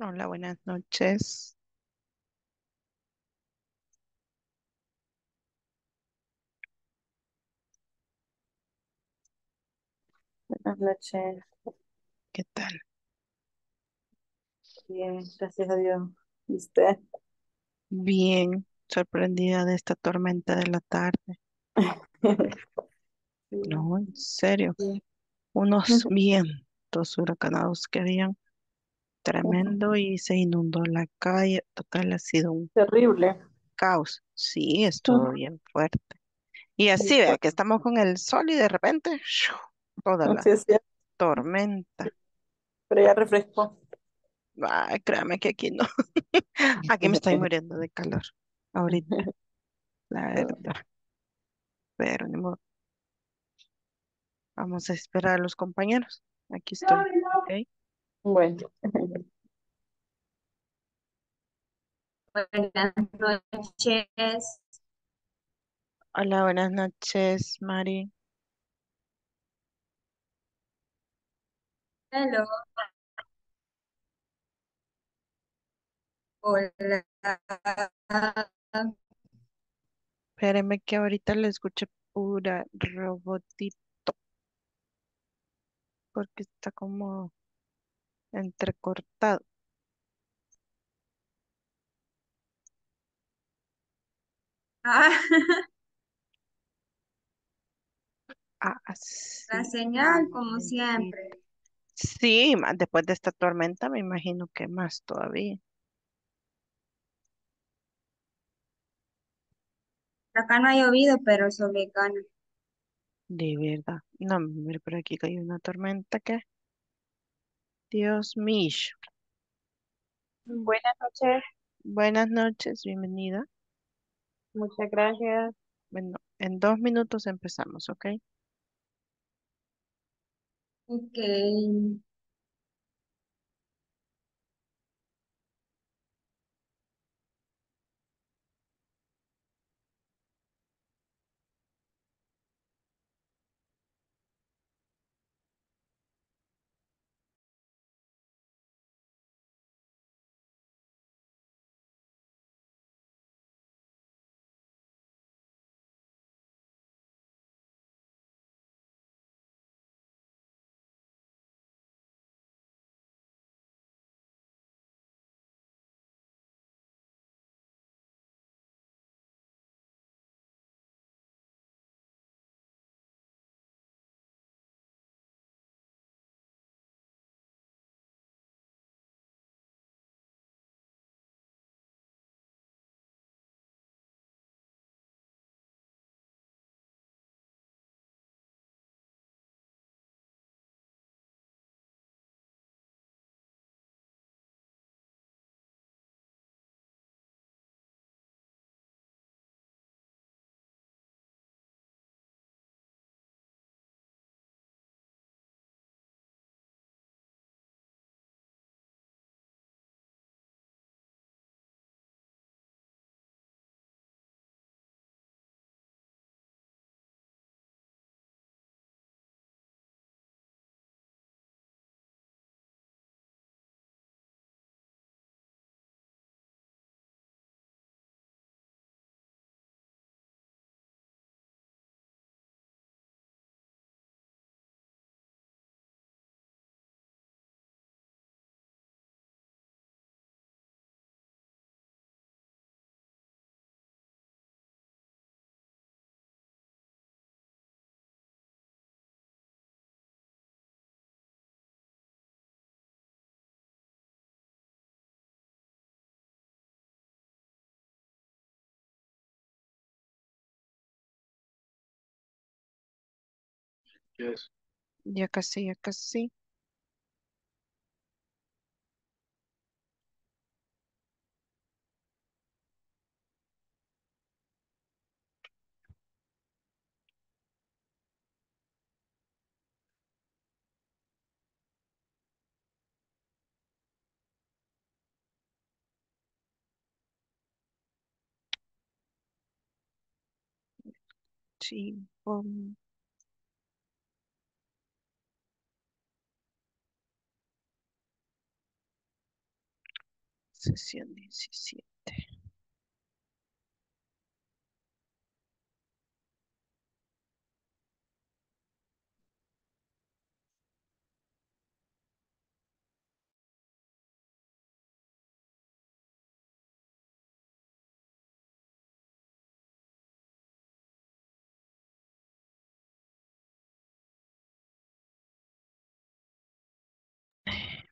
Hola, buenas noches. Buenas noches. ¿Qué tal? Bien, gracias a Dios. ¿Y usted? Bien, sorprendida de esta tormenta de la tarde. Sí, No, en serio, sí. unos vientos huracanados que habían tremendo y se inundó la calle. Total, ha sido un Terrible. caos. Sí, estuvo bien fuerte. Y así, vea que estamos con el sol y de repente, ¡shu! toda la Sí, tormenta. pero ya refrescó. Ay, créame que aquí no. Aquí me estoy muriendo de calor. Ahorita, la verdad. Pero ni modo. Vamos a esperar a los compañeros. Aquí estoy. ¿Ok? Bueno, Buenas noches. Hola, buenas noches, Mari. Hello. Hola. Espéreme que ahorita le escuché pura robotito porque está como entrecortado. Ah, Ah, la sí, señal, como siempre. Sí, ma- después de esta tormenta me imagino que más todavía. Acá no ha llovido, pero sobre gana. De verdad. No, hombre, por aquí cayó una tormenta que, Dios mío. buenas noches. Buenas noches, bienvenida. Muchas gracias. Bueno, en dos minutos empezamos, ¿ok? Ok. Ya casi, ya casi. Sesión 17.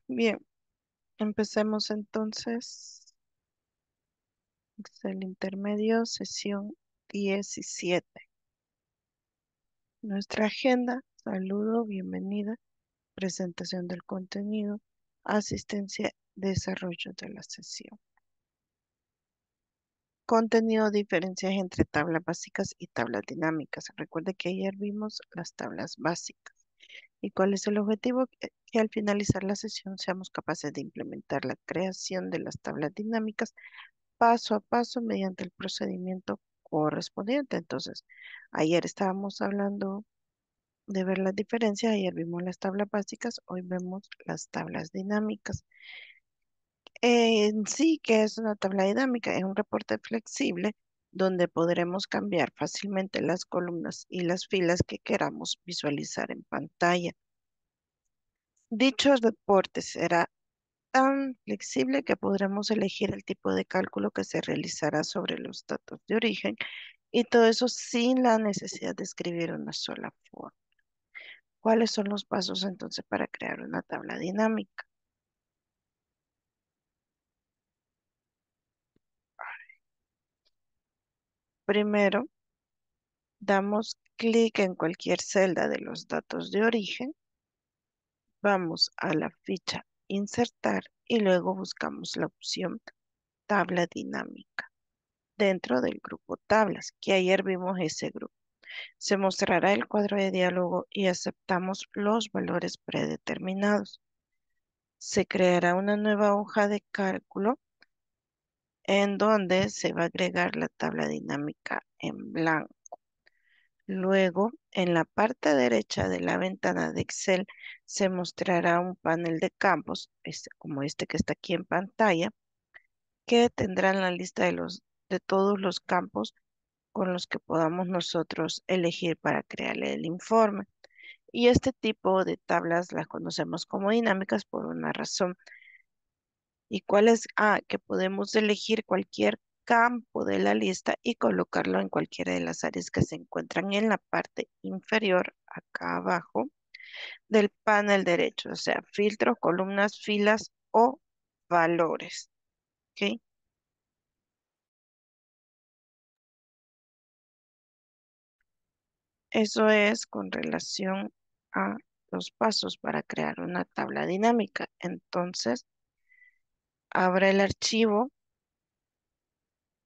Bien, empecemos entonces. Excel intermedio, sesión 17. Nuestra agenda, saludo, bienvenida, presentación del contenido, asistencia, desarrollo de la sesión. Contenido, diferencias entre tablas básicas y tablas dinámicas. Recuerde que ayer vimos las tablas básicas. ¿Y cuál es el objetivo? Que, al finalizar la sesión seamos capaces de implementar la creación de las tablas dinámicas paso a paso mediante el procedimiento correspondiente. Entonces, ayer estábamos hablando de ver las diferencias, ayer vimos las tablas básicas, hoy vemos las tablas dinámicas. En sí, que es una tabla dinámica? Es un reporte flexible donde podremos cambiar fácilmente las columnas y las filas que queramos visualizar en pantalla. Dicho reporte será tan flexible que podremos elegir el tipo de cálculo que se realizará sobre los datos de origen y todo eso sin la necesidad de escribir una sola forma. ¿Cuáles son los pasos entonces para crear una tabla dinámica? Primero, damos clic en cualquier celda de los datos de origen, vamos a la ficha Insertar y luego buscamos la opción Tabla dinámica dentro del grupo Tablas, que ayer vimos ese grupo. Se mostrará el cuadro de diálogo y aceptamos los valores predeterminados. Se creará una nueva hoja de cálculo en donde se va a agregar la tabla dinámica en blanco. Luego, en la parte derecha de la ventana de Excel se mostrará un panel de campos, este, como este que está aquí en pantalla, que tendrán la lista de, los, de todos los campos con los que podamos nosotros elegir para crearle el informe. Y este tipo de tablas las conocemos como dinámicas por una razón. ¿Y cuál es? Ah, que podemos elegir cualquier campo de la lista y colocarlo en cualquiera de las áreas que se encuentran en la parte inferior, acá abajo, del panel derecho, o sea, filtros, columnas, filas o valores. ¿Ok? Eso es con relación a los pasos para crear una tabla dinámica. Entonces, abra el archivo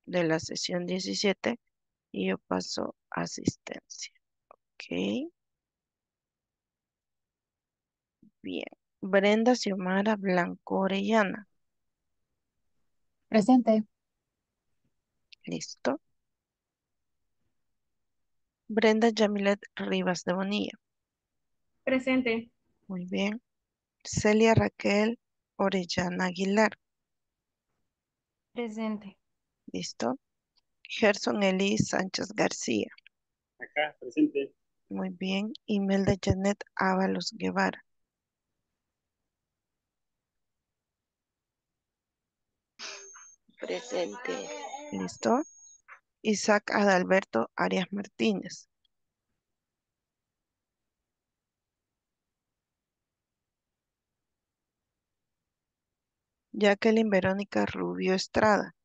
de la sesión 17 y yo paso asistencia. Ok. Bien. Brenda Xiomara Blanco Orellana. Presente. Listo. Brenda Yamilet Rivas de Bonilla. Presente. Muy bien. Celia Raquel Orellana Aguilar. Presente. Listo. Gerson Eli Sánchez García. Acá, presente. Muy bien. Imelda Janet Ábalos Guevara. Presente. Listo. Isaac Adalberto Arias Martínez. Jacqueline Verónica Rubio Estrada.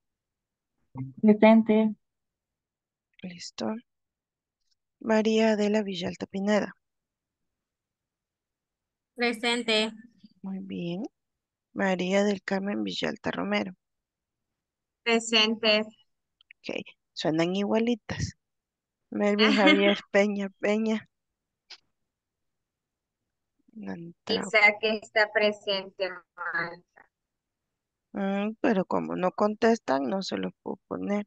Presente. Listo. María Adela Villalta Pineda. Presente. Muy bien. María del Carmen Villalta Romero. Presente. Ok. Suenan igualitas. Melvin Javier Peña Peña. Entrado. Isaac está presente. Marta. Mm, pero como no contestan, no se los puedo poner.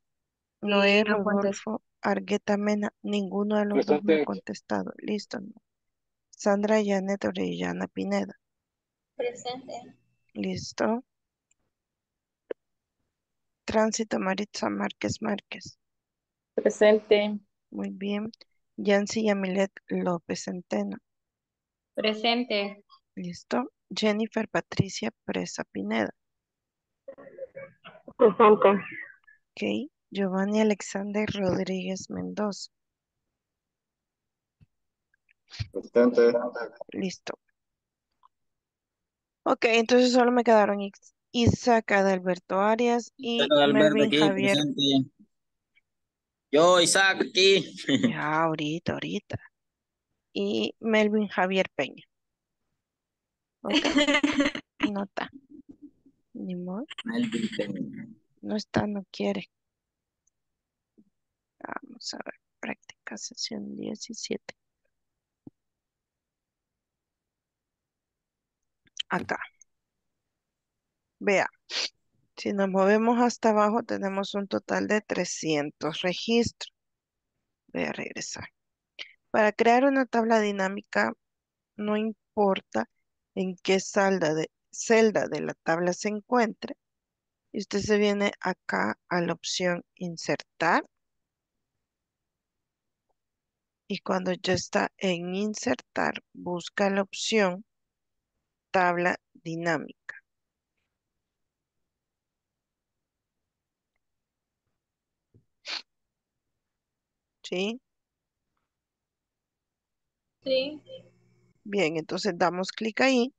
Sí, no contesta. Rodolfo Argueta Mena, ninguno de los dos me ha Presente. contestado. Listo. no. Sandra Janet Orellana Pineda. Presente. Listo. Tránsito Maritza Márquez Márquez. Presente. Muy bien. Yancy Yamilet López Centeno. Presente. Listo. Jennifer Patricia Presa Pineda. Presente. Ok. Giovanni Alexander Rodríguez Mendoza. Presente. Listo. Ok, entonces solo me quedaron Is- Isaac Adalberto Arias y Melvin aquí, Javier. presente. Yo, Isaac, aquí. Ya, ahorita, ahorita. Y Melvin Javier Peña. Ok, no está. Ni modo. Melvin. No está, no quiere. Vamos a ver. Práctica sesión 17. Acá. Vea. Si nos movemos hasta abajo, tenemos un total de 300 registros. Voy a regresar. Para crear una tabla dinámica, no importa en qué salda de, celda de la tabla se encuentre, y usted se viene acá a la opción insertar. Y cuando ya está en insertar, busca la opción tabla dinámica. ¿Sí? Sí. Bien, entonces damos clic ahí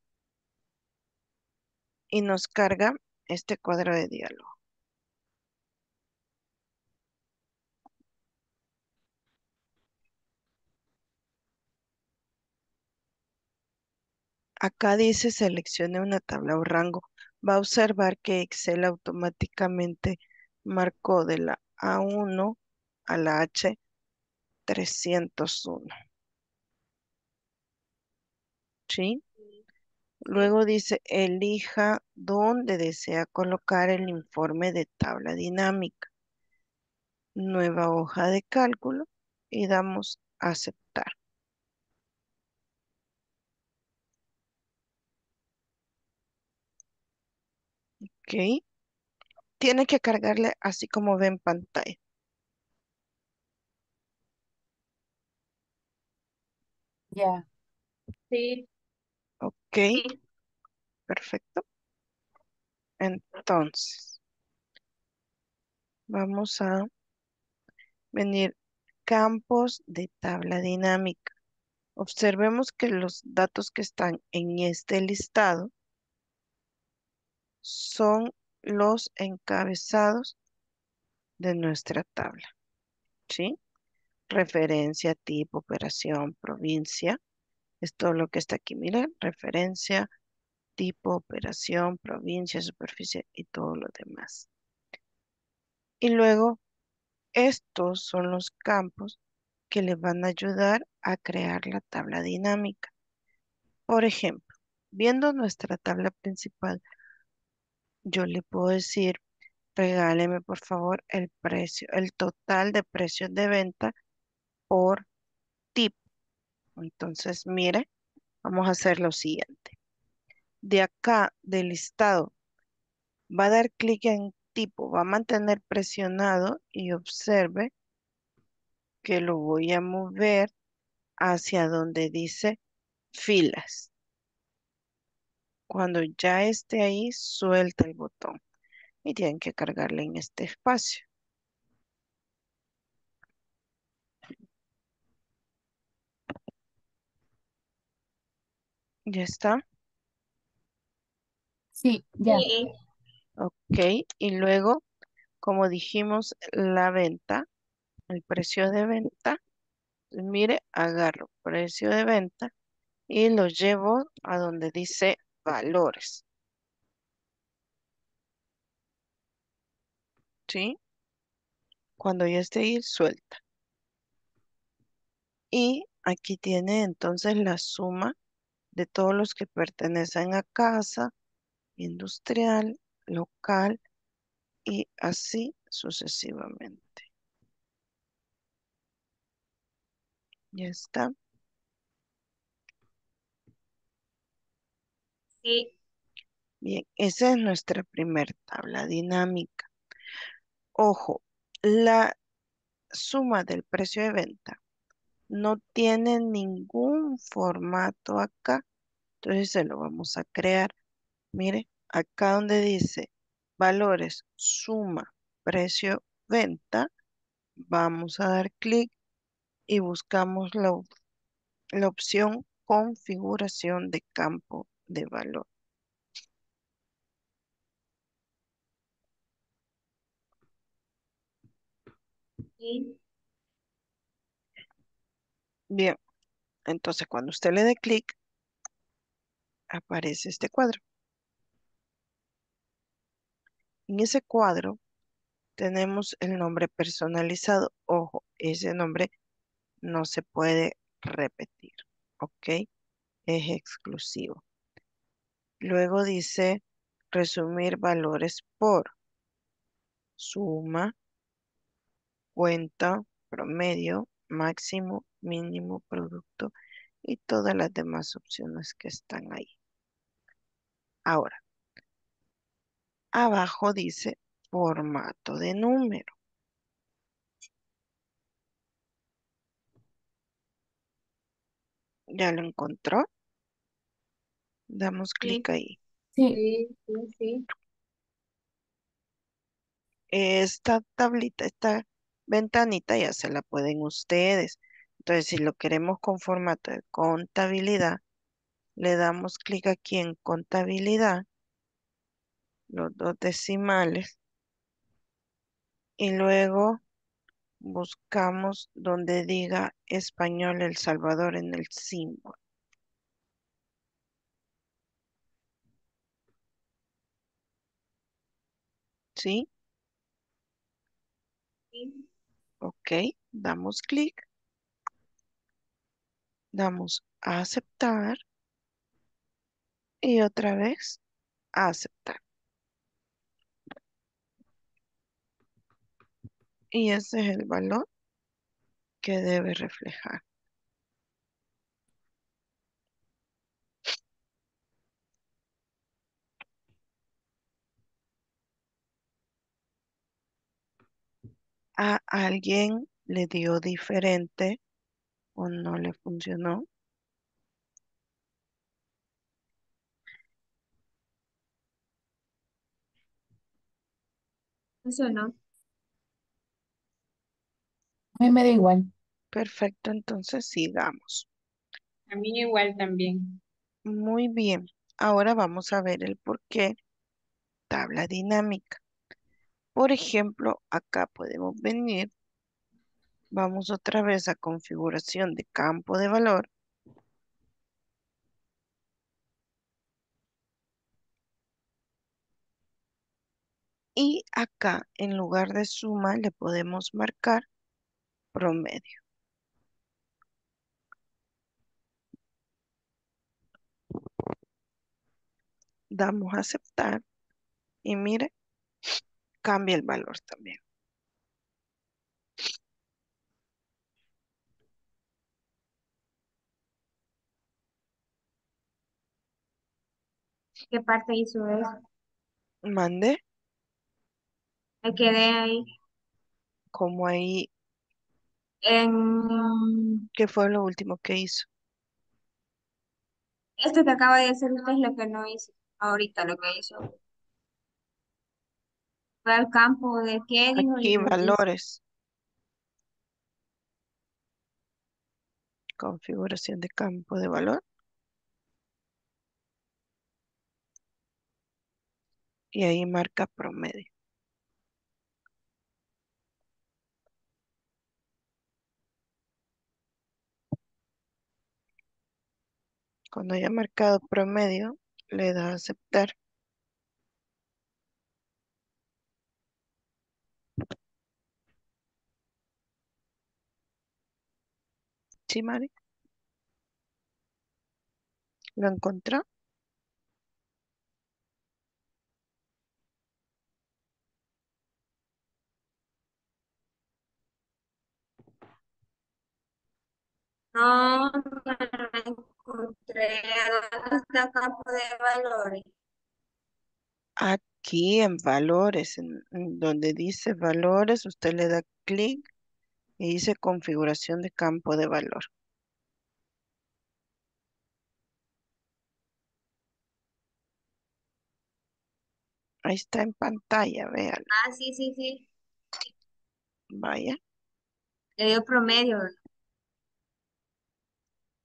y nos carga este cuadro de diálogo. Acá dice seleccione una tabla o rango. Va a observar que Excel automáticamente marcó de la A1 a la H301. ¿Sí? Luego dice elija dónde desea colocar el informe de tabla dinámica. Nueva hoja de cálculo y damos aceptar. Ok. Tiene que cargarle así como ve en pantalla. Ya. Sí. Ok, perfecto. Entonces, vamos a venir campos de tabla dinámica. Observemos que los datos que están en este listado son los encabezados de nuestra tabla. ¿Sí? Referencia, tipo, operación, provincia. Es todo lo que está aquí. Miren, referencia, tipo, operación, provincia, superficie y todo lo demás. Y luego, estos son los campos que le van a ayudar a crear la tabla dinámica. Por ejemplo, viendo nuestra tabla principal, yo le puedo decir, regáleme por favor el precio, el total de precios de venta por. Entonces, mire, vamos a hacer lo siguiente. De acá del listado, va a dar clic en tipo, va a mantener presionado y observe que lo voy a mover hacia donde dice filas. Cuando ya esté ahí, suelta el botón y tienen que cargarle en este espacio. ¿Ya está? Sí, ya. Sí. Ok. Y luego, como dijimos, la venta, el precio de venta. pues mire, agarro precio de venta y lo llevo a donde dice valores. ¿Sí? Cuando ya esté ahí, suelta. Y aquí tiene entonces la suma de todos los que pertenecen a casa, industrial, local y así sucesivamente. Ya está. Sí. Bien, esa es nuestra primer tabla dinámica. Ojo, la suma del precio de venta no tiene ningún formato acá. Entonces se lo vamos a crear. Mire, acá donde dice valores, suma, precio, venta, vamos a dar clic y buscamos la, la opción configuración de campo de valor. Bien, entonces cuando usted le dé clic, aparece este cuadro. En ese cuadro tenemos el nombre personalizado. Ojo, ese nombre no se puede repetir, ¿ok? Es exclusivo. Luego dice resumir valores por suma, cuenta, promedio, máximo, mínimo, producto y todas las demás opciones que están ahí. Ahora, abajo dice formato de número. ¿Ya lo encontró? Damos clic ahí. Sí, Sí, sí, sí. Esta tablita, esta ventanita ya se la pueden ustedes. Entonces, si lo queremos con formato de contabilidad, le damos clic aquí en contabilidad, los dos decimales, y luego buscamos donde diga español El Salvador en el símbolo. ¿Sí? Ok, damos clic, damos a aceptar y otra vez a aceptar. Y ese es el valor que debe reflejar. A alguien le dio diferente o no le funcionó. Eso no. a mí me da igual. Perfecto, entonces sigamos. A mí igual también. Muy bien. Ahora vamos a ver el por qué tabla dinámica. Por ejemplo, acá podemos venir. Vamos otra vez a configuración de campo de valor. Y acá, en lugar de suma, le podemos marcar promedio. Damos a aceptar y mire, cambia el valor también. ¿Qué parte hizo eso? Mande, Me quedé ahí como ahí, en ¿qué fue lo último que hizo? esto que acaba de hacer usted es lo que no hizo ahorita, lo que hizo. Fue al campo de qué dijo Aquí valores. Configuración de campo de valor. Y ahí marca promedio. Cuando haya marcado promedio, le da a aceptar. ¿Sí, Mari? ¿Lo encontró? No, encontré. ¿Dónde está campo de valores? Aquí en valores, en donde dice valores, usted le da clic y dice configuración de campo de valor. Ahí está en pantalla, véalo. Ah, sí, sí, sí. Vaya, Le dio promedio.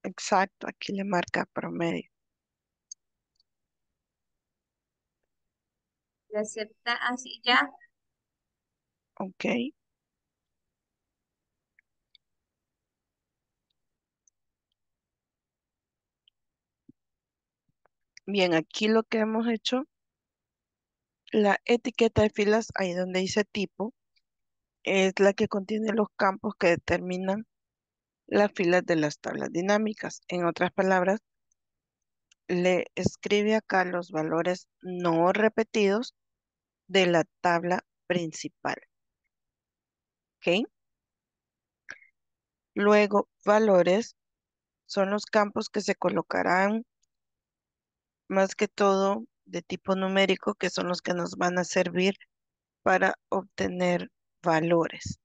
exacto, aquí le marca promedio. Le acepta así, ya. Ok. Bien, aquí lo que hemos hecho, la etiqueta de filas, ahí donde dice tipo, es la que contiene los campos que determinan las filas de las tablas dinámicas. En otras palabras, le escribe acá los valores no repetidos de la tabla principal. ¿Ok? Luego, valores son los campos que se colocarán más que todo de tipo numérico, que son los que nos van a servir para obtener valores.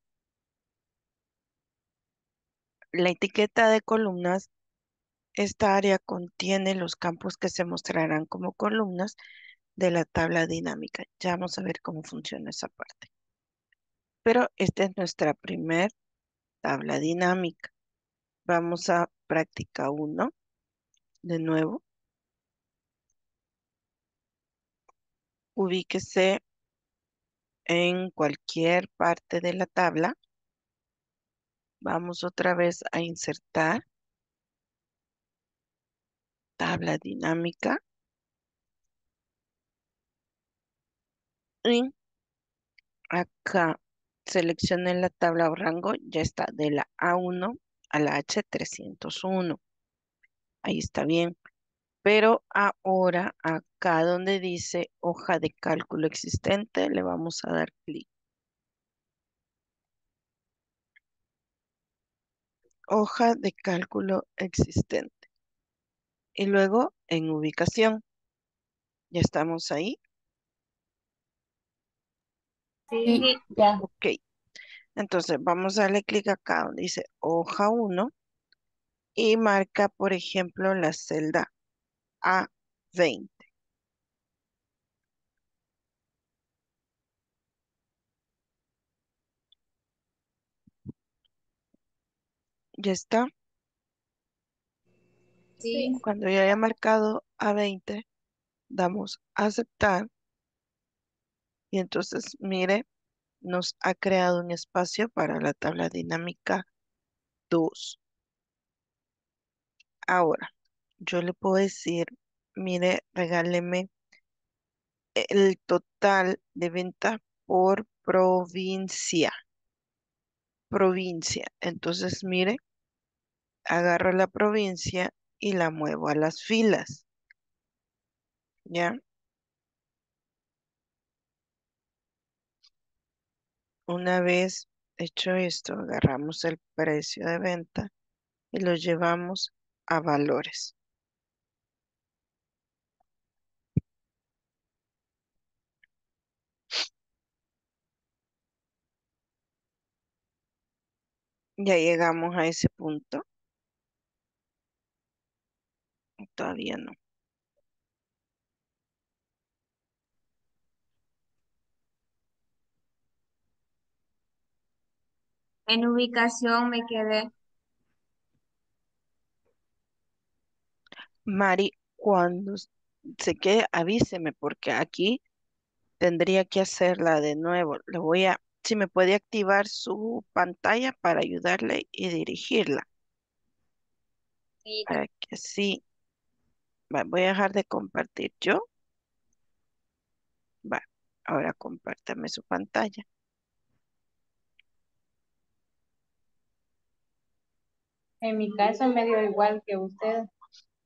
La etiqueta de columnas, esta área contiene los campos que se mostrarán como columnas de la tabla dinámica. Ya vamos a ver cómo funciona esa parte. Pero esta es nuestra primer tabla dinámica. Vamos a práctica 1. De nuevo. Ubíquese en cualquier parte de la tabla. Vamos otra vez a insertar tabla dinámica. Y acá seleccione la tabla o rango, ya está de la A1 a la H301. Ahí está bien. Pero ahora acá donde dice hoja de cálculo existente, le vamos a dar clic. Hoja de cálculo existente. Y luego en ubicación. Ya estamos ahí. Sí, ya. Ok. Entonces vamos a darle clic acá donde dice hoja 1 y marca, por ejemplo, la celda A20. Ya está. Sí. Cuando ya haya marcado A20, damos a aceptar y entonces mire, nos ha creado un espacio para la tabla dinámica 2. Ahora, yo le puedo decir, mire, regáleme el total de venta por provincia. Provincia. Entonces, mire, agarro la provincia y la muevo a las filas. ¿Ya? Una vez hecho esto, agarramos el precio de venta y lo llevamos a valores. Ya llegamos a ese punto. Todavía no. En ubicación me quedé. Mari, cuando se quede, avíseme porque aquí tendría que hacerla de nuevo. Le voy a, si me puede activar su pantalla para ayudarle y dirigirla, Sí, para que así, va, voy a dejar de compartir yo. Va, ahora compártame su pantalla. En mi caso me dio igual que usted.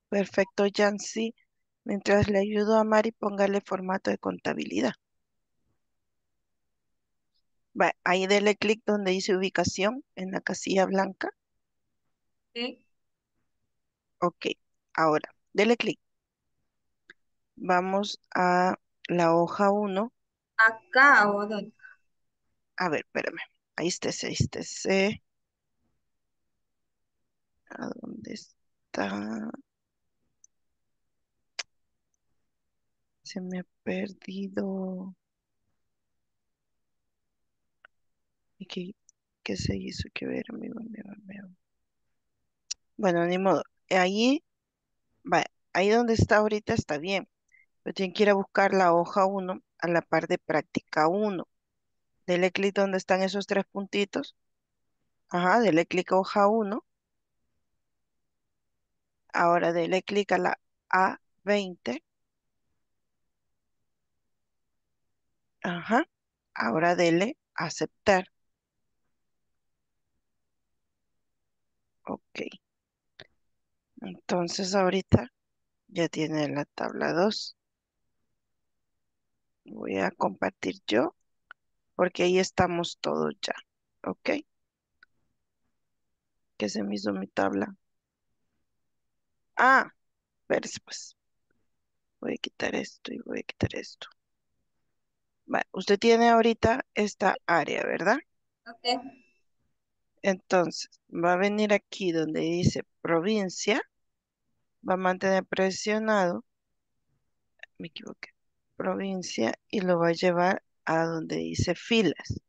Perfecto, Yancy. Mientras le ayudo a Mari, póngale formato de contabilidad. Va, ahí dele clic donde dice ubicación en la casilla blanca. sí. Ok, ahora, dele clic. Vamos a la hoja 1. Acá o dónde. A ver, espérame. Ahí está, ahí está. ¿A dónde está? Se me ha perdido. ¿Y qué, qué se hizo? Que ver, amigo, amigo, amigo. Bueno, ni modo. Ahí, va, ahí donde está ahorita está bien. Pero tienen que ir a buscar la hoja 1 a la par de práctica 1. Dele clic donde están esos tres puntitos. Ajá, dele clic a hoja 1. Ahora dele clic a la A20. Ajá. Ahora dele aceptar. Ok. Entonces ahorita ya tiene la tabla 2. Voy a compartir yo porque ahí estamos todos ya. Ok. ¿Qué se me hizo mi tabla? Ah, espérese pues. Voy a quitar esto y voy a quitar esto. Vale, usted tiene ahorita esta área, ¿verdad? Ok. Entonces, va a venir aquí donde dice provincia, va a mantener presionado, me equivoqué, provincia, y lo va a llevar a donde dice filas.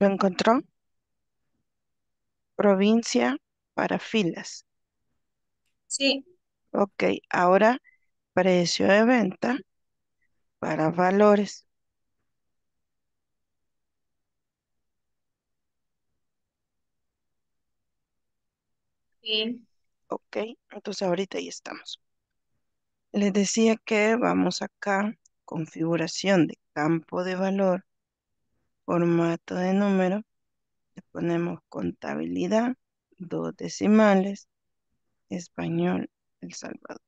¿Lo encontró? Provincia para filas. Sí. Ok, ahora precio de venta para valores. Sí. Ok, entonces ahorita ahí estamos. Les decía que vamos acá, configuración de campo de valor, formato de número, le ponemos contabilidad, dos decimales, español, El Salvador.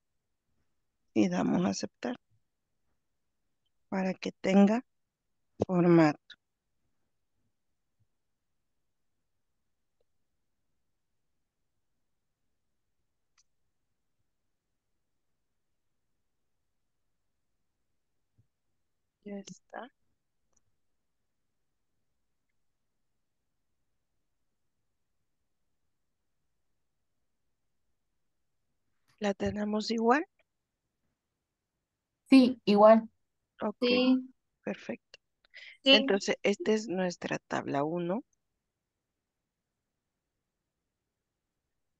Y damos a aceptar para que tenga formato. Ya está. ¿La tenemos igual? Sí, igual. Ok, Sí. perfecto. Sí. Entonces, esta es nuestra tabla 1.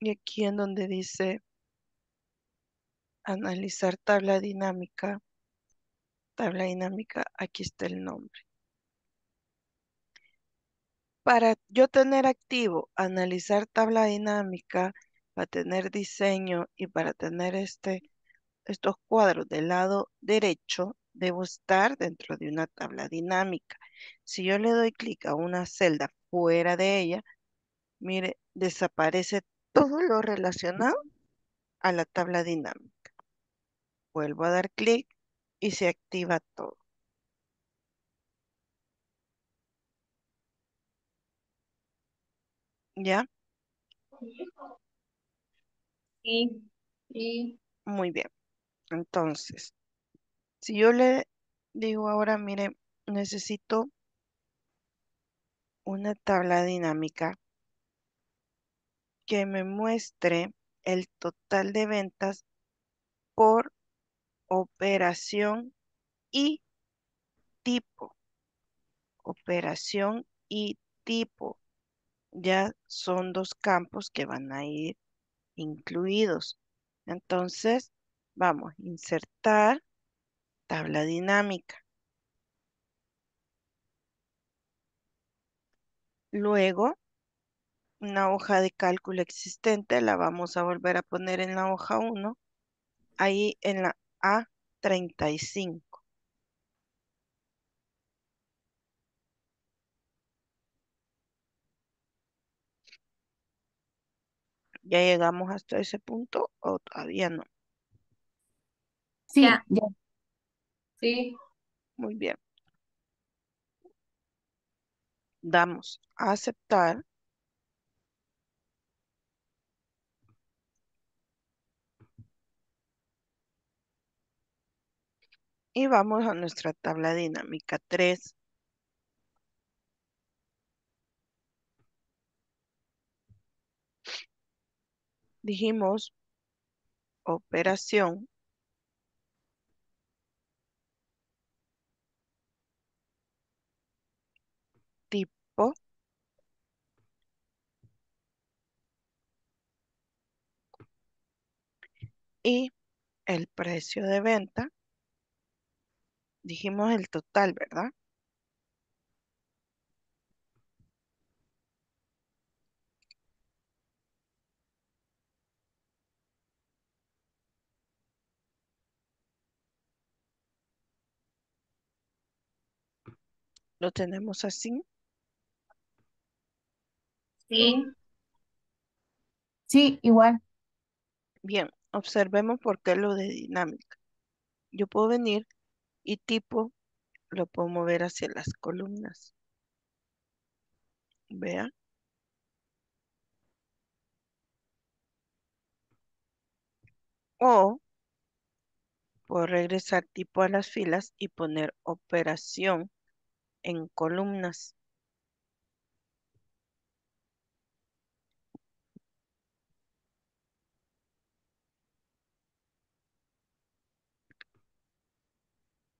Y aquí en donde dice analizar tabla dinámica, tabla dinámica, aquí está el nombre. Para yo tener activo, analizar tabla dinámica, para tener diseño y para tener este, estos cuadros del lado derecho, debo estar dentro de una tabla dinámica. Si yo le doy clic a una celda fuera de ella, mire, desaparece todo lo relacionado a la tabla dinámica. Vuelvo a dar clic y se activa todo. ¿Ya? Sí. Sí. Muy bien. Entonces, si yo le digo ahora, mire, necesito una tabla dinámica que me muestre el total de ventas por operación y tipo. Operación y tipo. Ya son dos campos que van a ir incluidos. Entonces, vamos, insertar tabla dinámica. Luego, una hoja de cálculo existente la vamos a volver a poner en la hoja 1, ahí en la A35. ¿Ya llegamos hasta ese punto o todavía no? Ya, sí. Muy bien. Damos a aceptar. Y vamos a nuestra tabla dinámica 3. Dijimos operación y el precio de venta. Dijimos el total, ¿verdad? Lo tenemos así. Sí, Sí, igual. Bien, observemos por qué lo de dinámica. Yo puedo venir y tipo lo puedo mover hacia las columnas. Vea. O puedo regresar tipo a las filas y poner operación en columnas.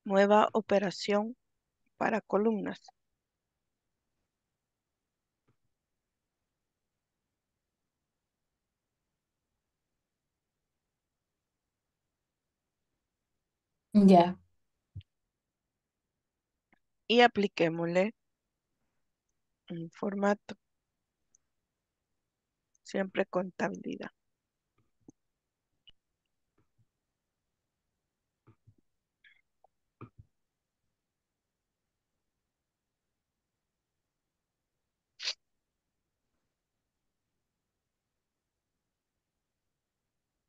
Nueva operación para columnas. Ya. Y apliquémosle un formato. Siempre contabilidad.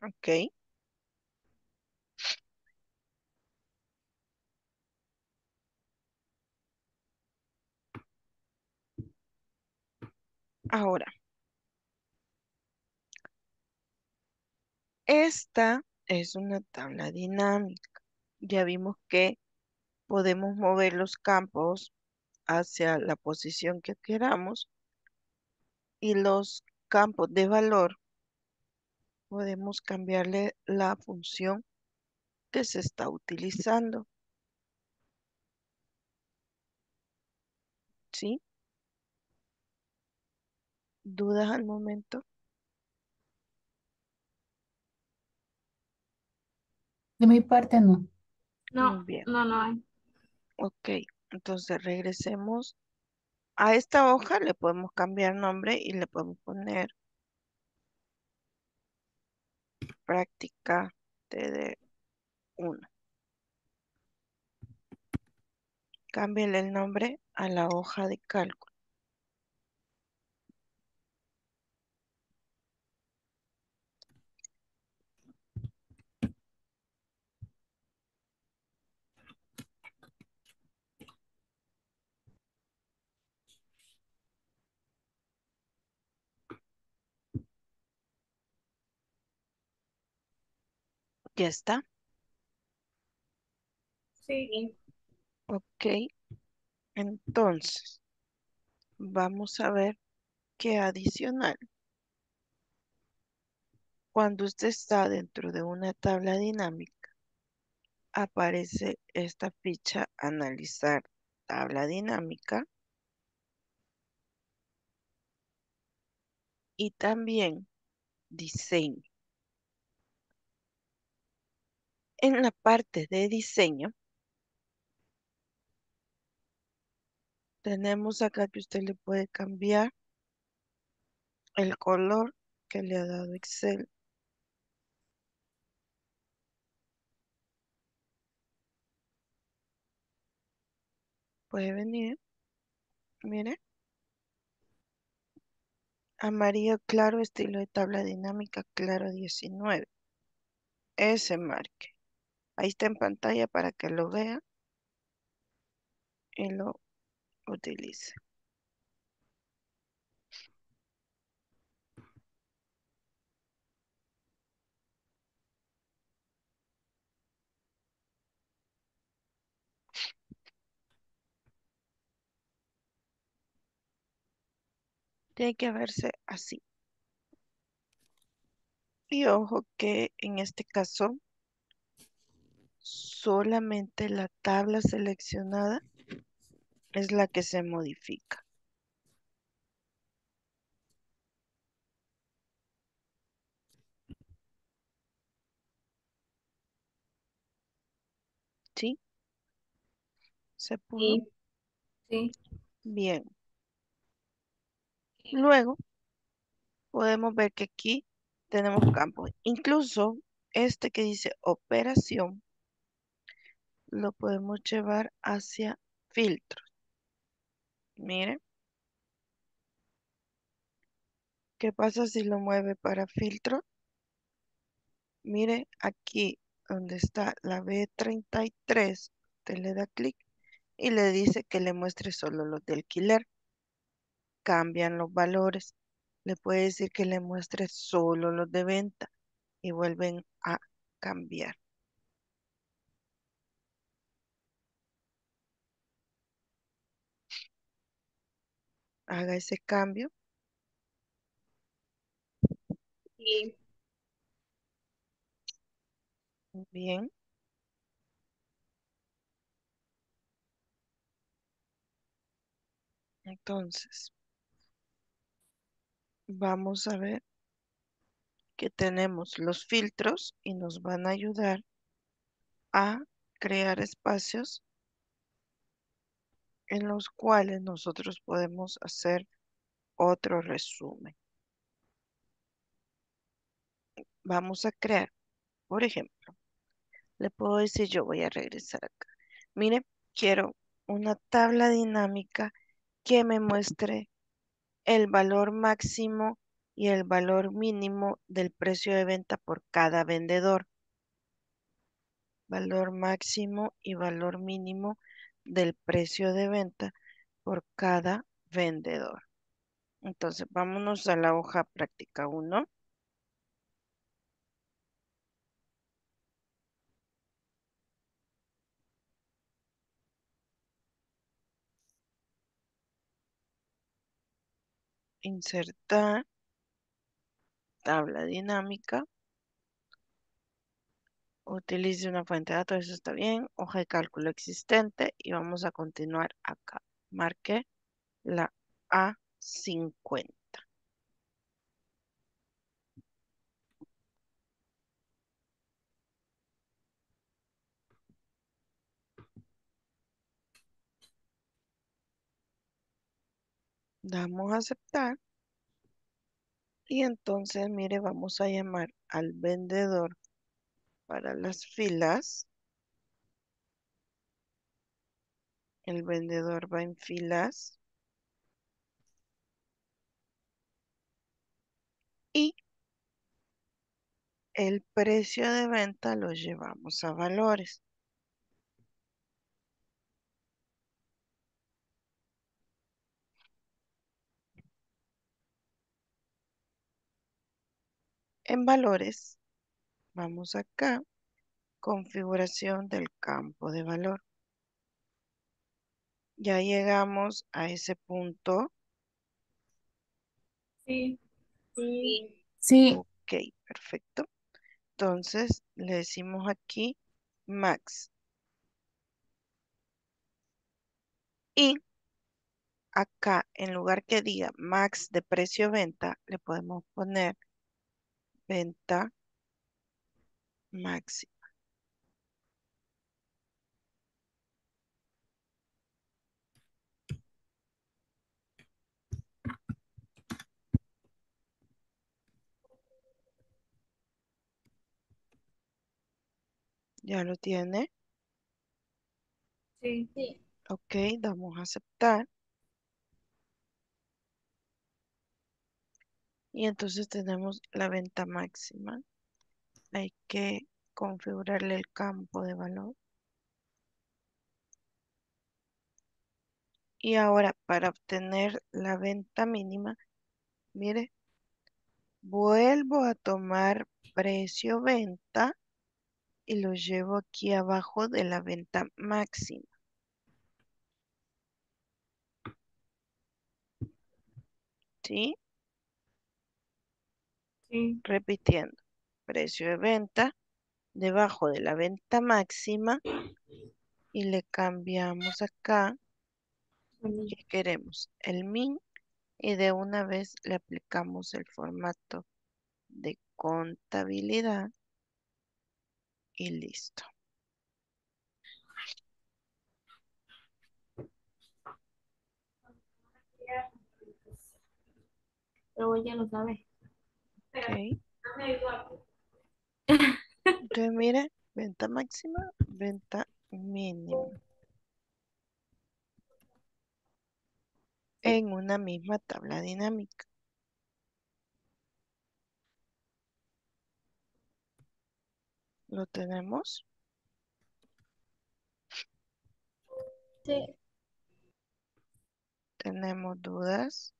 Ok. Ahora, esta es una tabla dinámica. Ya vimos que podemos mover los campos hacia la posición que queramos y los campos de valor podemos cambiarle la función que se está utilizando. ¿Sí? ¿Dudas al momento? De mi parte no. no, bien. no, no hay. Ok, entonces regresemos a esta hoja, le podemos cambiar nombre y le podemos poner práctica TD1. Cámbiale el nombre a la hoja de cálculo. Ya está. Sí. Ok. Entonces, vamos a ver qué adicional. Cuando usted está dentro de una tabla dinámica, aparece esta ficha analizar tabla dinámica y también diseño. En la parte de diseño, tenemos acá que usted le puede cambiar el color que le ha dado Excel. Puede venir, mire. Amarillo claro, estilo de tabla dinámica claro 19. Ese marque. Ahí está en pantalla para que lo vea y lo utilice. Tiene que verse así. Y ojo que en este caso solamente la tabla seleccionada es la que se modifica. ¿Sí? ¿Se pudo? Sí. Sí. Bien. Luego podemos ver que aquí tenemos campos. Incluso este que dice operación lo podemos llevar hacia filtros. Miren. ¿Qué pasa si lo mueve para filtro? Mire aquí donde está la B33, usted le da clic y le dice que le muestre solo los de alquiler. Cambian los valores. Le puede decir que le muestre solo los de venta y vuelven a cambiar. Haga ese cambio. Sí. Bien. Entonces, vamos a ver que tenemos los filtros y nos van a ayudar a crear espacios en los cuales nosotros podemos hacer otro resumen. Vamos a crear, por ejemplo, le puedo decir, yo voy a regresar acá. Mire, quiero una tabla dinámica que me muestre el valor máximo y el valor mínimo del precio de venta por cada vendedor. Valor máximo y valor mínimo del precio de venta por cada vendedor. Entonces, vámonos a la hoja práctica 1. Insertar tabla dinámica. Utilice una fuente de datos, eso está bien. Hoja de cálculo existente y vamos a continuar acá. Marque la A50. Damos a aceptar. Y entonces, mire, vamos a llamar al vendedor para las filas. El vendedor va en filas. Y el precio de venta lo llevamos a valores. En valores, vamos acá, configuración del campo de valor. Ya llegamos a ese punto. Sí. Sí. Sí, Ok, perfecto. Entonces, le decimos aquí max. Y acá, en lugar que diga max de precio venta, le podemos poner venta máxima. ¿Ya lo tiene? Sí. Sí. Ok, damos a aceptar. Y entonces tenemos la venta máxima. Hay que configurarle el campo de valor. Y ahora para obtener la venta mínima, mire, vuelvo a tomar precio venta y lo llevo aquí abajo de la venta máxima. ¿sí? Sí. Repitiendo, precio de venta debajo de la venta máxima y le cambiamos acá que queremos el min y de una vez le aplicamos el formato de contabilidad y listo. Pero ya lo sabe. Ok. Entonces, mire, venta máxima, venta mínima. En una misma tabla dinámica. ¿Lo tenemos? Sí. ¿Tenemos dudas?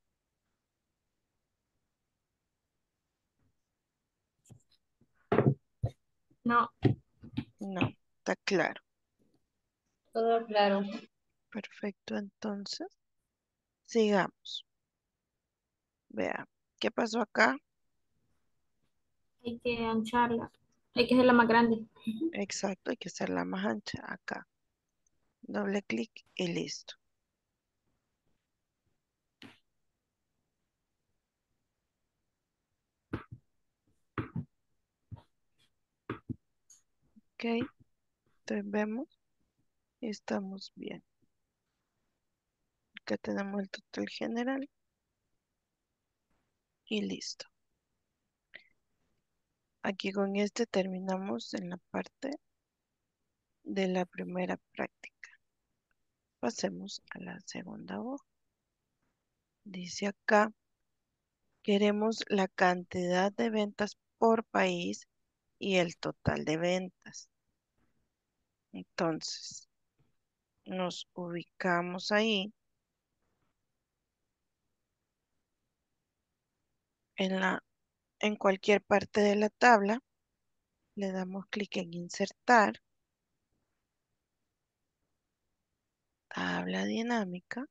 No. No, está claro. Todo claro. Perfecto, entonces, sigamos. Vea, ¿qué pasó acá? Hay que ancharla. Hay que hacerla más grande. Exacto, hay que hacerla más ancha acá. Doble clic y listo. Ok, entonces vemos y estamos bien. Acá tenemos el total general y listo. Aquí con este terminamos en la parte de la primera práctica. Pasemos a la segunda hoja. Dice acá, queremos la cantidad de ventas por país y el total de ventas. Entonces, nos ubicamos ahí en la en cualquier parte de la tabla, le damos clic en insertar, tabla dinámica,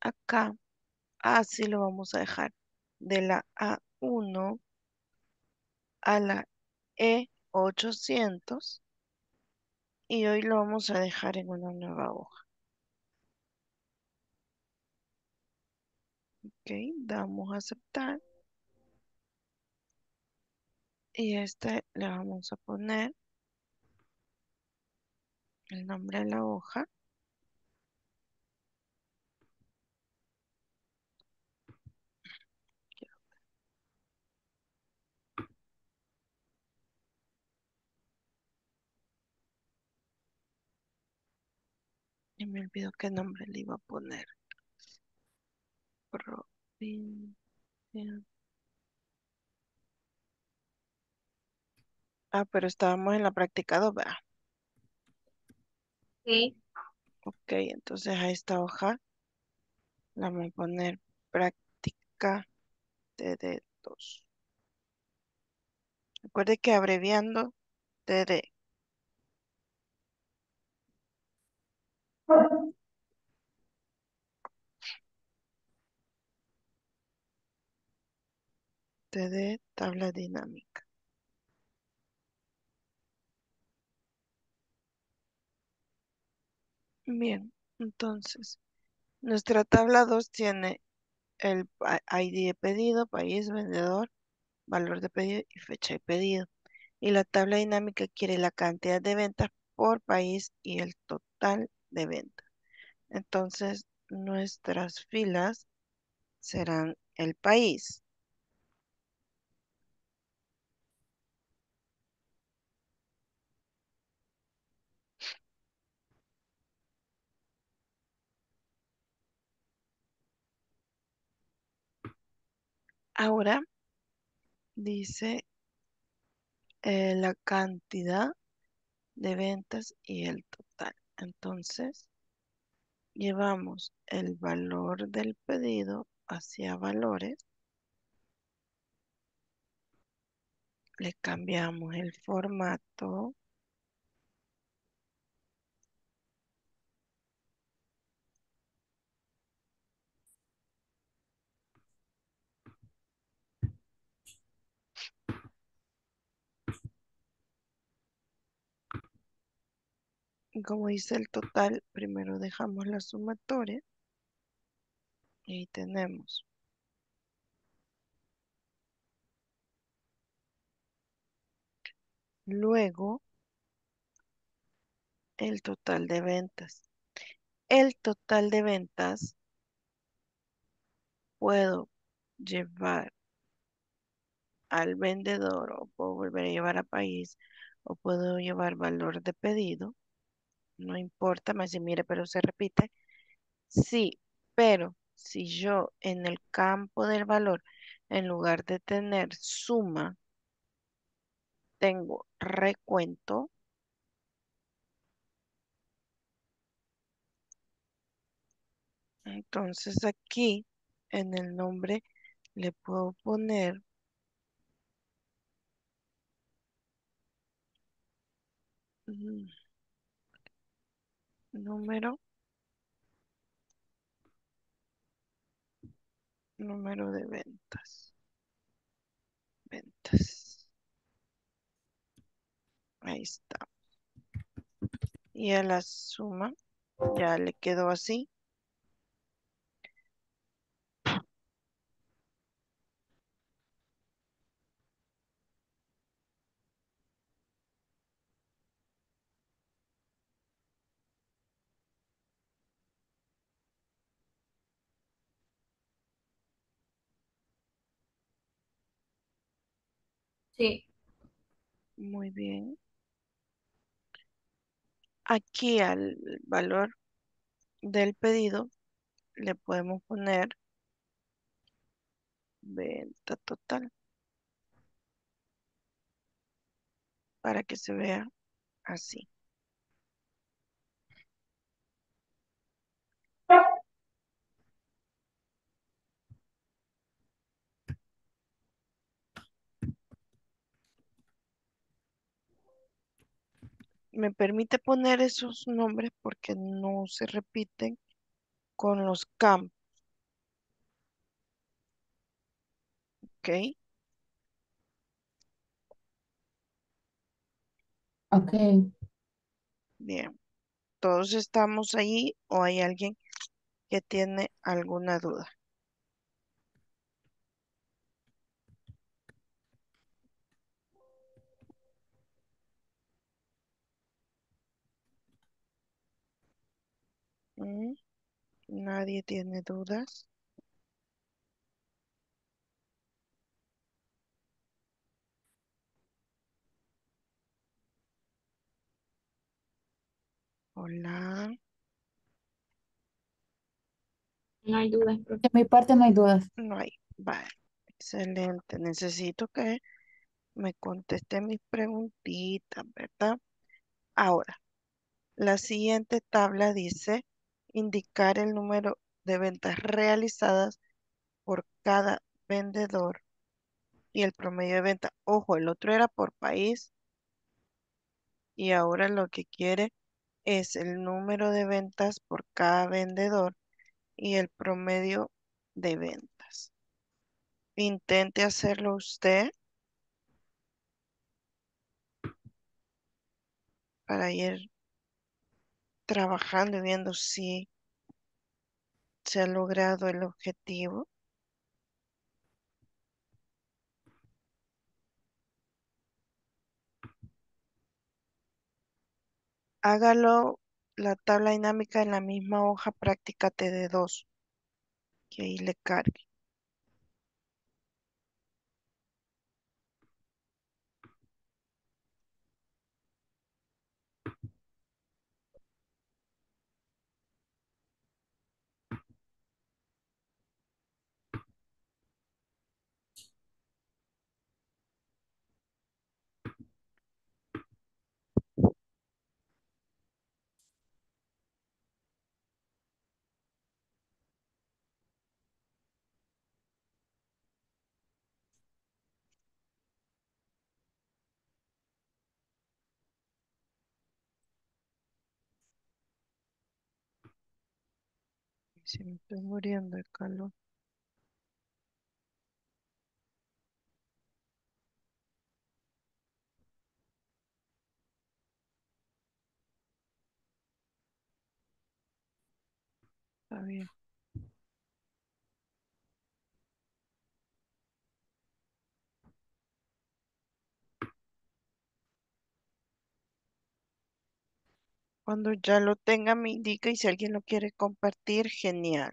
acá, así lo vamos a dejar, de la A1 a la E800 y hoy lo vamos a dejar en una nueva hoja. Ok, damos a aceptar. Y este le vamos a poner el nombre de la hoja. Me olvidó qué nombre le iba a poner. Provincia. Ah, pero estábamos en la práctica 2, ¿verdad? Sí. Ok, entonces a esta hoja la vamos a poner práctica TD2. Recuerde que abreviando TD. TD tabla dinámica. Bien, entonces, nuestra tabla 2 tiene el ID de pedido, país, vendedor, valor de pedido y fecha de pedido. Y la tabla dinámica quiere la cantidad de ventas por país y el total de ventas. Entonces, nuestras filas serán el país. Ahora dice eh, la cantidad de ventas y el total. Entonces, llevamos el valor del pedido hacia valores. Le cambiamos el formato. Como dice el total, primero dejamos la sumatoria. Y ahí tenemos. Luego, el total de ventas. El total de ventas puedo llevar al vendedor o puedo volver a llevar a país o puedo llevar valor de pedido. No importa, me dice, mire, pero se repite. Sí, pero si yo en el campo del valor, en lugar de tener suma, tengo recuento, entonces aquí en el nombre le puedo poner mm, número, número de ventas. Ventas. Ahí está. Y a la suma ya le quedó así. Sí, Muy bien. Aquí al valor del pedido le podemos poner venta total para que se vea así. Me permite poner esos nombres porque no se repiten con los campos. ¿Ok? Ok. Bien. ¿Todos estamos ahí o hay alguien que tiene alguna duda? ¿Mm? ¿Nadie tiene dudas? Hola. no hay dudas, profe. De mi parte no hay dudas. No hay. Vale. Excelente. Necesito que me conteste mis preguntitas, ¿verdad? Ahora, la siguiente tabla dice indicar el número de ventas realizadas por cada vendedor y el promedio de venta. Ojo, el otro era por país y ahora lo que quiere es el número de ventas por cada vendedor y el promedio de ventas. Intente hacerlo usted para ir trabajando y viendo si se ha logrado el objetivo. Hágalo la tabla dinámica en la misma hoja práctica TD2 que ahí le cargue. Si me estoy muriendo de calor. Está bien. Cuando ya lo tenga, me indica y si alguien lo quiere compartir, genial.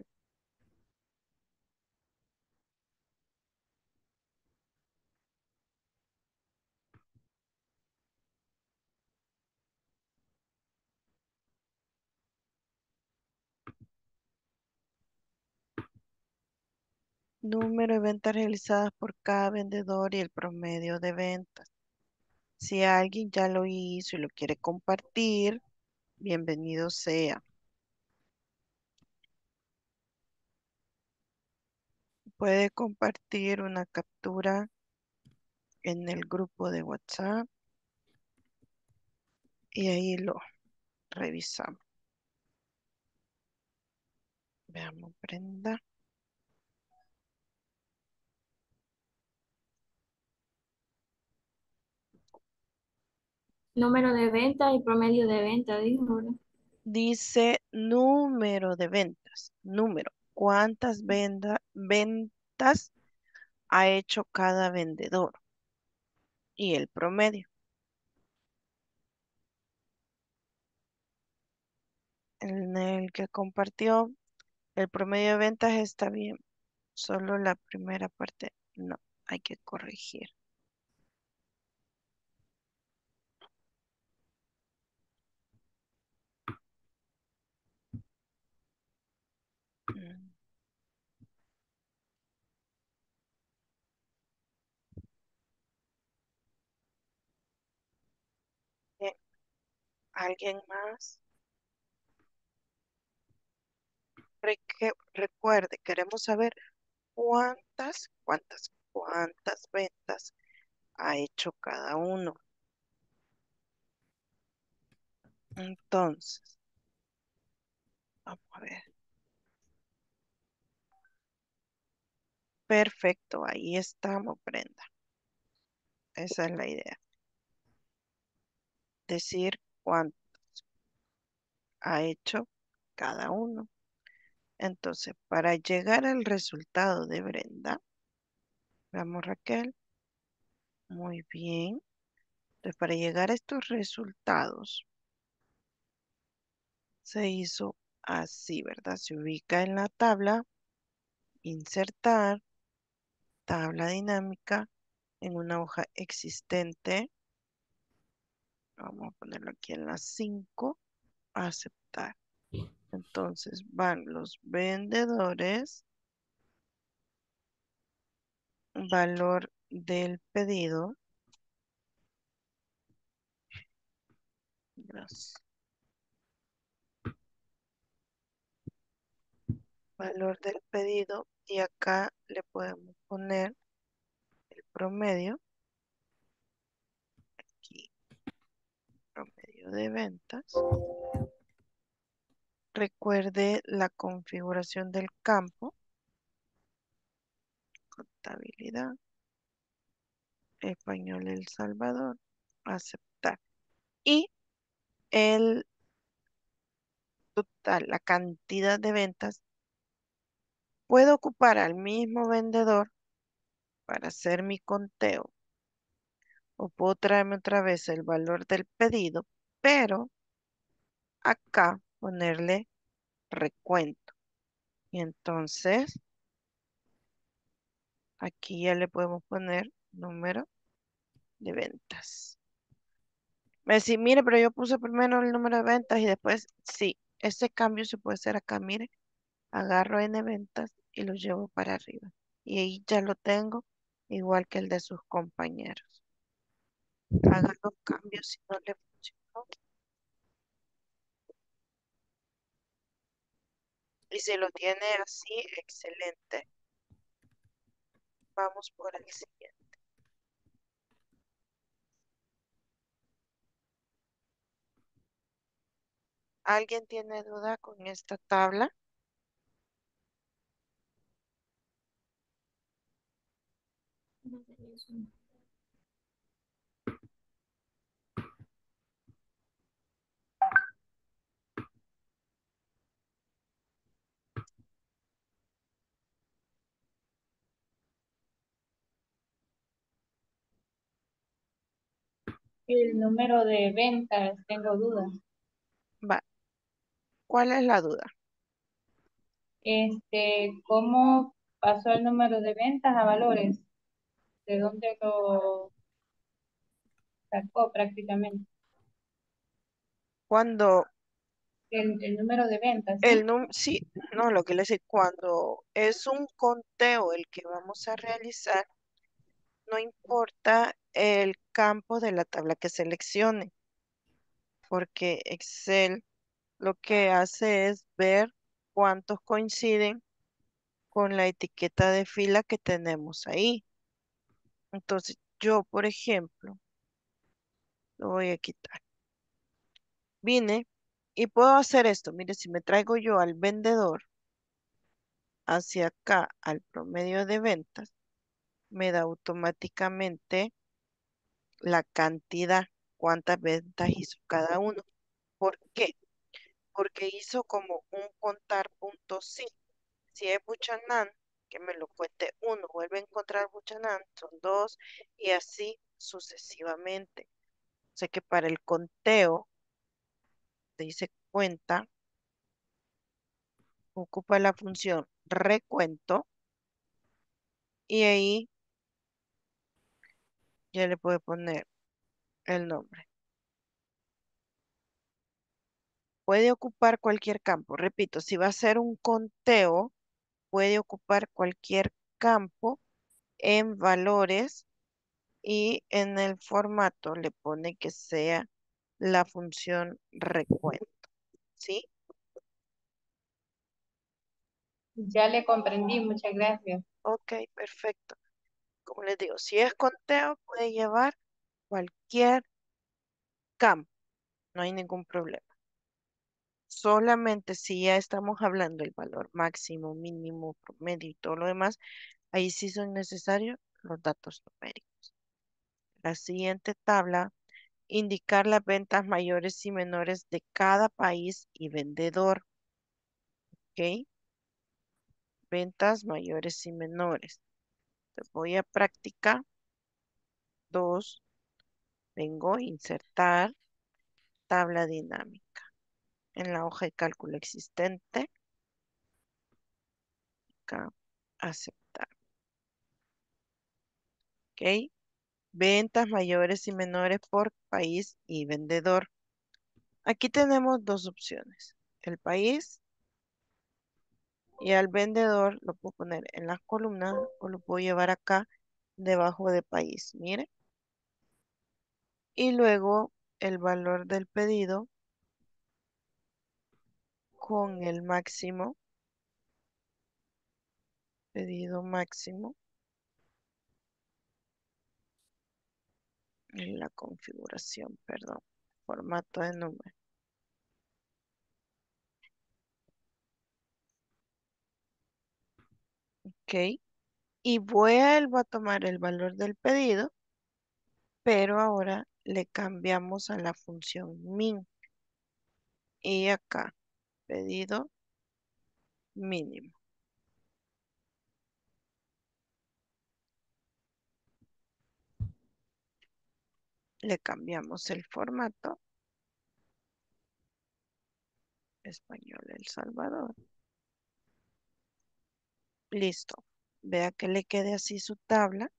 Número de ventas realizadas por cada vendedor y el promedio de ventas. Si alguien ya lo hizo y lo quiere compartir, bienvenido sea. Puede compartir una captura en el grupo de WhatsApp y ahí lo revisamos. Veamos, Brenda. Número de venta y promedio de venta, dijo. Dice número de ventas. Número. ¿Cuántas ventas ha hecho cada vendedor? Y el promedio. En el que compartió, el promedio de ventas está bien. Solo la primera parte no, hay que corregir. ¿Alguien más? Reque- recuerde, queremos saber cuántas, cuántas, cuántas ventas ha hecho cada uno. Entonces, vamos a ver. Perfecto, ahí estamos, Brenda. Esa es la idea. Decir cuánto ha hecho cada uno. Entonces, para llegar al resultado de Brenda, veamos Raquel. Muy bien. Entonces, para llegar a estos resultados, se hizo así, ¿verdad? Se ubica en la tabla, insertar, tabla dinámica en una hoja existente. Vamos a ponerlo aquí en las 5, aceptar. Entonces van los vendedores, valor del pedido. Valor del pedido y acá le podemos poner el promedio. Aquí, promedio de ventas. Recuerde la configuración del campo. Contabilidad. Español El Salvador. Aceptar. Y el total, la cantidad de ventas. Puedo ocupar al mismo vendedor para hacer mi conteo. O puedo traerme otra vez el valor del pedido, pero acá ponerle recuento. Y entonces, aquí ya le podemos poner número de ventas. Me decís, mire, pero yo puse primero el número de ventas y después, sí, ese cambio se puede hacer acá, mire, agarro N ventas y lo llevo para arriba. Y ahí ya lo tengo, igual que el de sus compañeros. Haga los cambios si no le. Y si lo tiene así, excelente. Vamos por el siguiente. ¿Alguien tiene duda con esta tabla? El número de ventas, tengo dudas. Va. ¿Cuál es la duda? Este, ¿cómo pasó el número de ventas a valores? ¿De dónde lo sacó prácticamente? Cuando El, el número de ventas. ¿sí? el número, sí, no, lo que le decía, cuando es un conteo el que vamos a realizar, no importa el campo de la tabla que seleccione, porque Excel lo que hace es ver cuántos coinciden con la etiqueta de fila que tenemos ahí. Entonces, yo, por ejemplo, lo voy a quitar. Vine y puedo hacer esto. Mire, si me traigo yo al vendedor hacia acá, al promedio de ventas, me da automáticamente la cantidad, cuántas ventas hizo cada uno. ¿Por qué? Porque hizo como un contar punto sí. Si es Buchanan, que me lo cuente uno, vuelve a encontrar Buchanan, son dos, y así sucesivamente. O sea que para el conteo, te dice cuenta, ocupa la función recuento, y ahí ya le puede poner el nombre. Puede ocupar cualquier campo. Repito, si va a ser un conteo, puede ocupar cualquier campo en valores y en el formato le pone que sea la función recuento. ¿Sí? Ya le comprendí, muchas gracias. Ok, perfecto. Como les digo, si es conteo, puede llevar cualquier campo. No hay ningún problema. Solamente si ya estamos hablando del valor máximo, mínimo, promedio y todo lo demás, ahí sí son necesarios los datos numéricos. La siguiente tabla, indicar las ventas mayores y menores de cada país y vendedor. ¿Ok? Ventas mayores y menores. Voy a práctica 2. Vengo a insertar tabla dinámica en la hoja de cálculo existente. Acá, aceptar. ¿Ok? Ventas mayores y menores por país y vendedor. Aquí tenemos dos opciones. El país y al vendedor lo puedo poner en las columnas o lo puedo llevar acá debajo de país. Mire. Y luego el valor del pedido con el máximo. Pedido máximo. En la configuración, perdón. Formato de número. Y va a tomar el valor del pedido, pero ahora le cambiamos a la función min. Y acá, pedido mínimo. Le cambiamos el formato. Español El Salvador. Listo. Vea que le quede así su tabla.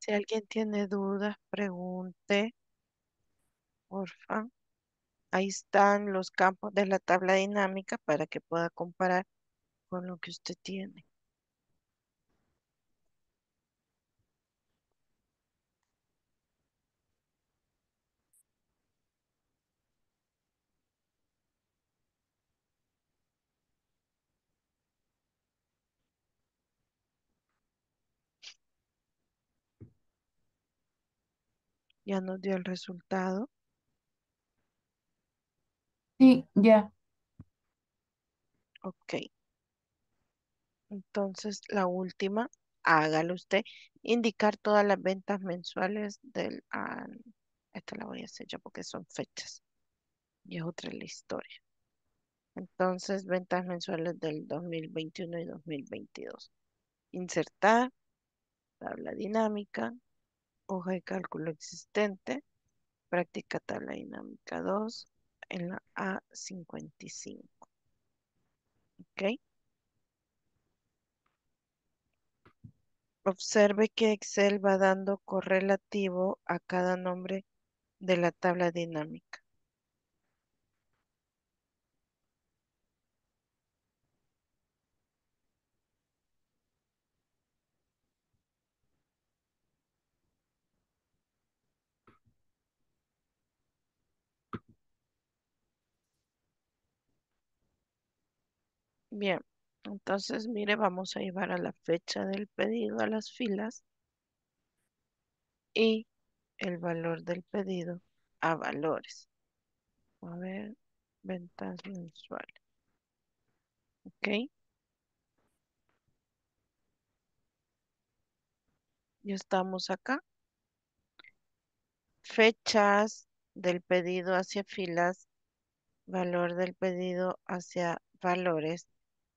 Si alguien tiene dudas, pregunte. Porfa. Ahí están los campos de la tabla dinámica para que pueda comparar con lo que usted tiene. Ya nos dio el resultado. Sí, ya. Ok. Entonces, la última, hágalo usted. Indicar todas las ventas mensuales del... ah, esta la voy a hacer yo porque son fechas. Y es otra la historia. Entonces, ventas mensuales del 2021 y 2022. Insertar, tabla dinámica, hoja de cálculo existente, práctica tabla dinámica 2 en la A55. ¿Ok? Observe que Excel va dando correlativo a cada nombre de la tabla dinámica. Bien, entonces mire, vamos a llevar a la fecha del pedido a las filas y el valor del pedido a valores. A ver, ventas mensuales. ¿Ok? Ya estamos acá. Fechas del pedido hacia filas, valor del pedido hacia valores.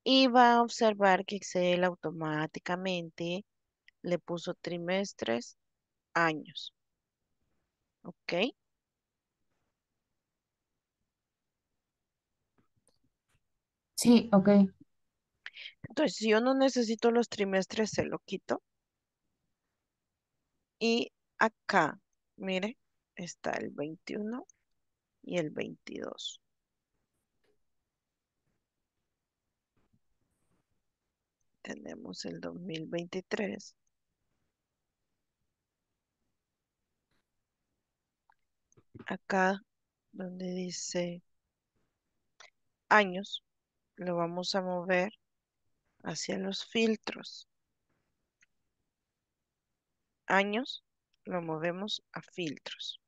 Y va a observar que Excel automáticamente le puso trimestres, años. ¿Ok? Sí, ok. Entonces, si yo no necesito los trimestres, se lo quito. Y acá, mire, está el 21 y el 22. Tenemos el 2023. Acá donde dice años, lo vamos a mover hacia los filtros. Años, lo movemos a filtros.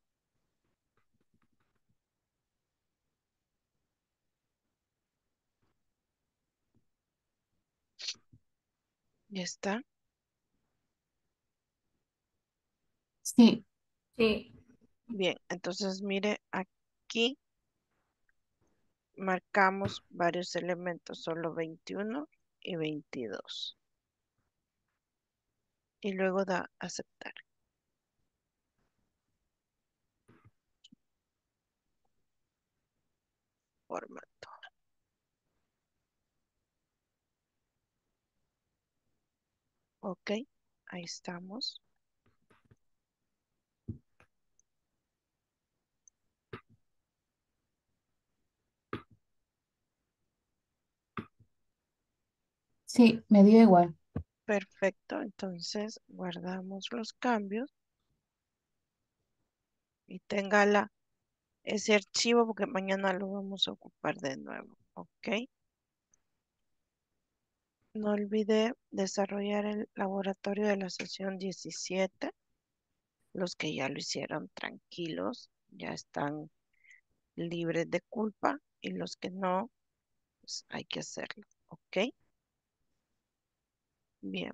Ya está. Sí, Sí. Bien, entonces mire aquí marcamos varios elementos, solo 21 y 22. Y luego da aceptar. Ok, ahí estamos. sí, me dio igual. Perfecto, entonces guardamos los cambios y téngala ese archivo porque mañana lo vamos a ocupar de nuevo, ¿ok? No olvide desarrollar el laboratorio de la sesión 17. Los que ya lo hicieron, tranquilos, ya están libres de culpa y los que no, pues hay que hacerlo, ¿ok? Bien,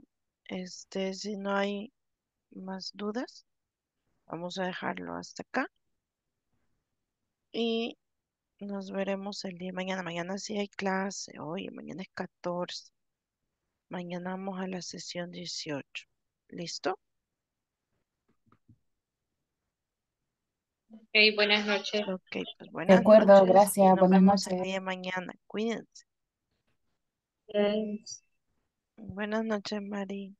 este, si no hay más dudas, vamos a dejarlo hasta acá. Y nos veremos el día de mañana. Mañana sí hay clase. Oye, mañana es 14. Mañana vamos a la sesión 18. ¿Listo? Ok, buenas noches. Ok, pues De buenas acuerdo, noches. gracias, Nos buenas vemos el noches. día de mañana. Cuídense. Yes. Buenas noches, Mari.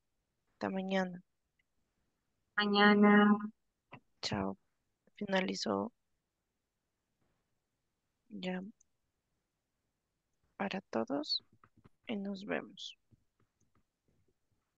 Hasta mañana. Mañana. Chao. Finalizó ya para todos y nos vemos.